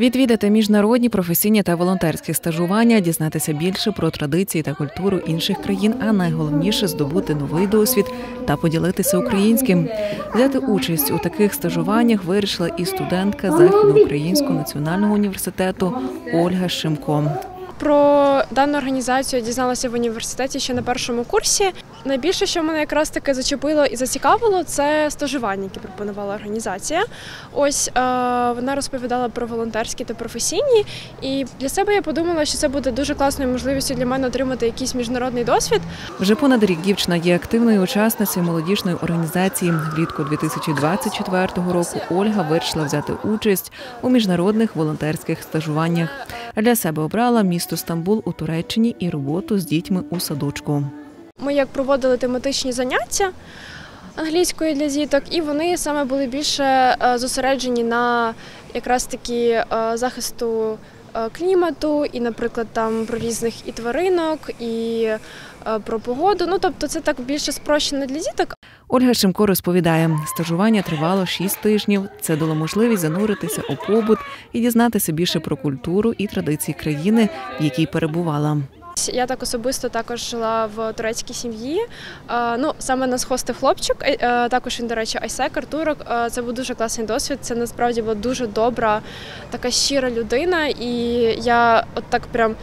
Відвідати міжнародні професійні та волонтерські стажування, дізнатися більше про традиції та культуру інших країн, а найголовніше здобути новий досвід та поділитися українським. Взяти участь у таких стажуваннях вирішила і студентка Західноукраїнського національного університету Ольга Шимко. Про дану організацію дізналася в університеті ще на першому курсі. Найбільше, що мене якраз таки зачепило і зацікавило, це стажування, які пропонувала організація. Ось е, вона розповідала про волонтерські та професійні. І для себе я подумала, що це буде дуже класною можливістю для мене отримати якийсь міжнародний досвід. Вже понад рік дівчина є активною учасницею молодіжної організації. Влітку 2024 року Ольга вирішила взяти участь у міжнародних волонтерських стажуваннях. Для себе обрала місто Стамбул у Туреччині і роботу з дітьми у садочку. Ми як проводили тематичні заняття англійської для діток, і вони саме були більше е, зосереджені на якраз таки е, захисту клімату, і, наприклад, там про різних і тваринок, і про погоду. Ну тобто, це так більше спрощено для діток. Ольга Шимко розповідає, стажування тривало шість тижнів. Це дало можливість зануритися у побут і дізнатися більше про культуру і традиції країни, в якій перебувала. Я так особисто також жила в турецькій сім'ї. Ну саме нас хостив хлопчик. е, е, Також він, до речі, айсекер, турок. Е, Це був дуже класний досвід. Це насправді була дуже добра, така щира людина, і я от так прям.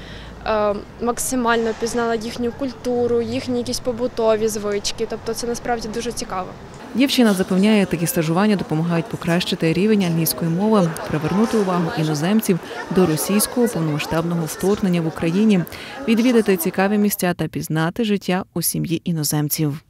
е, Максимально пізнала їхню культуру, їхні якісь побутові звички. Тобто це насправді дуже цікаво. Дівчина запевняє, такі стажування допомагають покращити рівень англійської мови, привернути увагу іноземців до російського повномасштабного вторгнення в Україні, відвідати цікаві місця та пізнати життя у сім'ї іноземців.